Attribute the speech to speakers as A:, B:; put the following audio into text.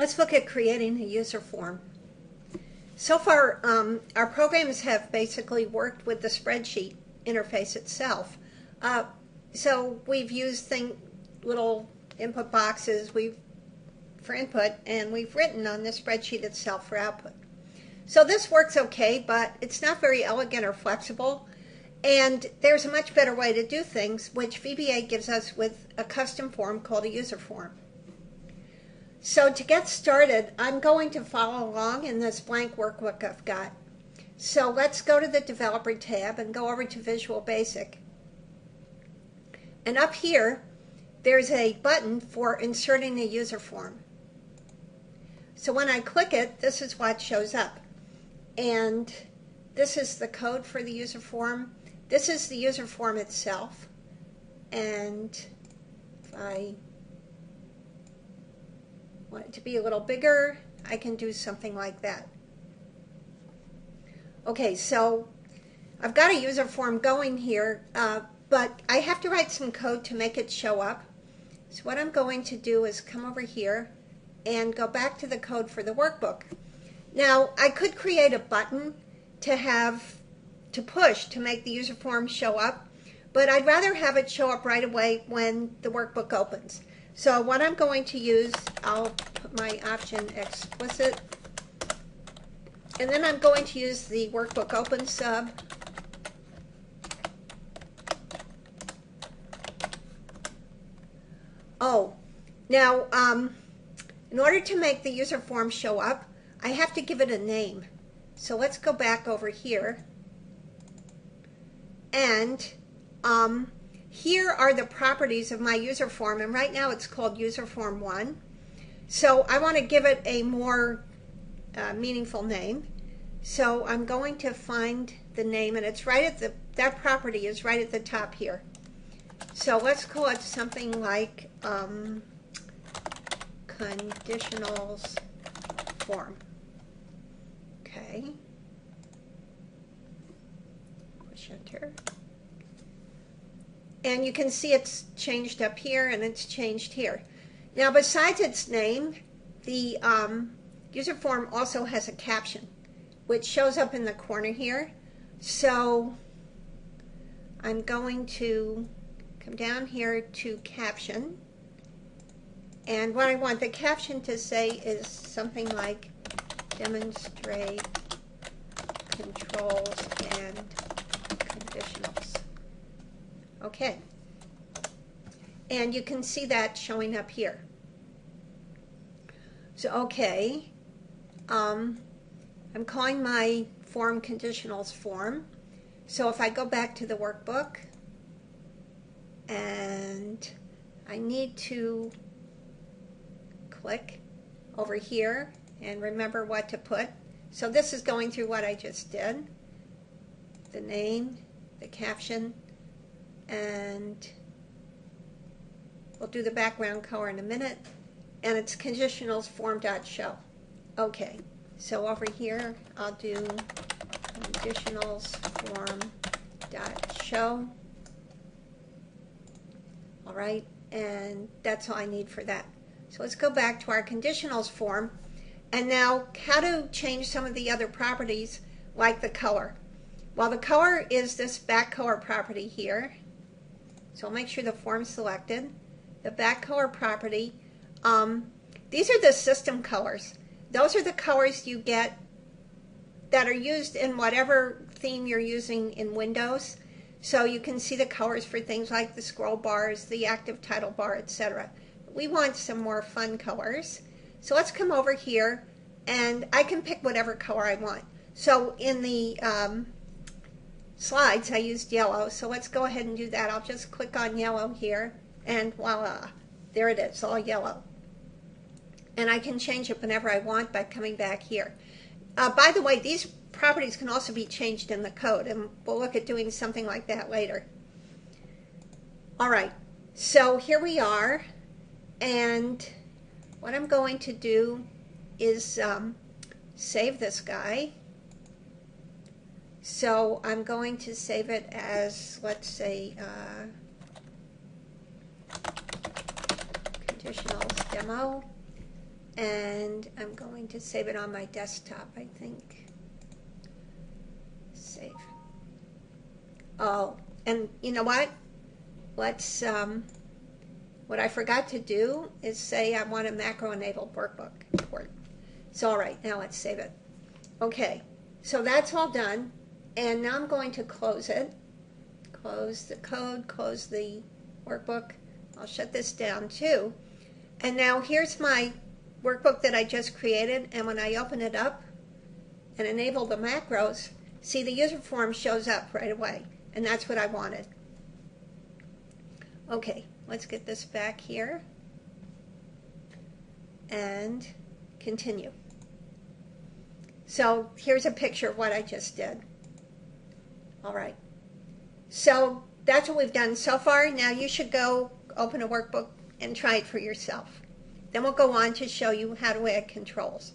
A: Let's look at creating a user form. So far, um, our programs have basically worked with the spreadsheet interface itself. Uh, so we've used thing, little input boxes we've for input, and we've written on the spreadsheet itself for output. So this works okay, but it's not very elegant or flexible. And there's a much better way to do things, which VBA gives us with a custom form called a user form. So to get started, I'm going to follow along in this blank workbook I've got. So let's go to the Developer tab and go over to Visual Basic. And up here, there's a button for inserting a user form. So when I click it, this is what shows up. And this is the code for the user form. This is the user form itself. And if I want it to be a little bigger, I can do something like that. Okay, so I've got a user form going here, uh, but I have to write some code to make it show up. So what I'm going to do is come over here and go back to the code for the workbook. Now, I could create a button to have to push to make the user form show up, but I'd rather have it show up right away when the workbook opens. So what I'm going to use, I'll put my option explicit, and then I'm going to use the workbook open sub. Oh, now, um, in order to make the user form show up, I have to give it a name. So let's go back over here. And um, here are the properties of my user form, and right now it's called user form 1. So I want to give it a more uh, meaningful name. So I'm going to find the name, and it's right at the, that property is right at the top here. So let's call it something like um, conditionals form. Okay. Push enter. And you can see it's changed up here and it's changed here. Now, besides its name, the um, user form also has a caption, which shows up in the corner here. So I'm going to come down here to caption. And what I want the caption to say is something like demonstrate controls and conditionals. Okay. And you can see that showing up here. So, okay, um, I'm calling my form conditionals form. So if I go back to the workbook and I need to click over here and remember what to put. So this is going through what I just did. The name, the caption, and we'll do the background color in a minute. And it's conditionals form.show. Okay, so over here I'll do conditionals form.show. All right, and that's all I need for that. So let's go back to our conditionals form. And now how to change some of the other properties like the color. Well, the color is this back color property here. So I'll make sure the form's selected. The back color property. Um, these are the system colors. Those are the colors you get that are used in whatever theme you're using in Windows. So you can see the colors for things like the scroll bars, the active title bar, etc we want some more fun colors. So let's come over here and I can pick whatever color I want. So in the um, slides I used yellow, so let's go ahead and do that. I'll just click on yellow here and voila, there it is, all yellow. And I can change it whenever I want by coming back here. Uh, by the way, these properties can also be changed in the code, and we'll look at doing something like that later. All right, so here we are. And what I'm going to do is um, save this guy. So I'm going to save it as, let's say, uh, conditionals demo. and I'm going to save it on my desktop, I think. Save. Oh, and you know what? Let's, um, what I forgot to do is say I want a macro-enabled workbook. So, all right, now let's save it. Okay, so that's all done. And now I'm going to close it. Close the code, close the workbook. I'll shut this down too. And now here's my workbook that I just created. And when I open it up and enable the macros, see the user form shows up right away. And that's what I wanted. Okay, let's get this back here and continue. So here's a picture of what I just did. All right. So that's what we've done so far. Now you should go open a workbook and try it for yourself. Then we'll go on to show you how to add controls.